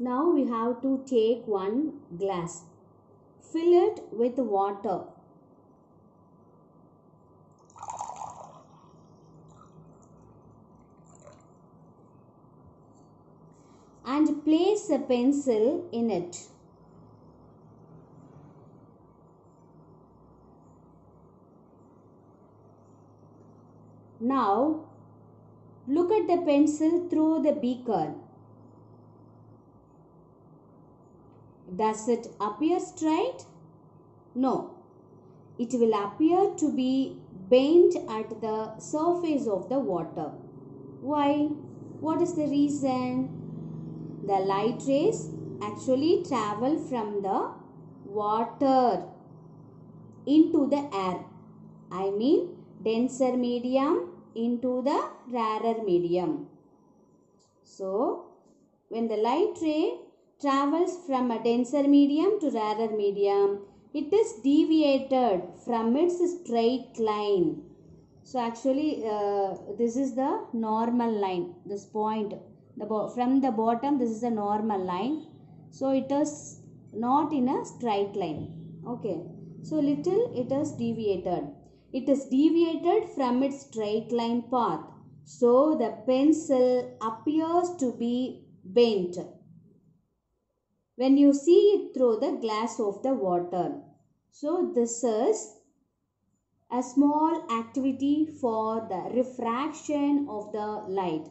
Now we have to take one glass. Fill it with water. And place a pencil in it. Now look at the pencil through the beaker. Does it appear straight? No. It will appear to be bent at the surface of the water. Why? What is the reason? The light rays actually travel from the water into the air. I mean denser medium into the rarer medium. So, when the light ray travels from a denser medium to rarer medium, it is deviated from its straight line. So, actually, uh, this is the normal line, this point. The from the bottom, this is the normal line. So, it is not in a straight line. Okay. So, little it is deviated it is deviated from its straight line path. So the pencil appears to be bent when you see it through the glass of the water. So this is a small activity for the refraction of the light.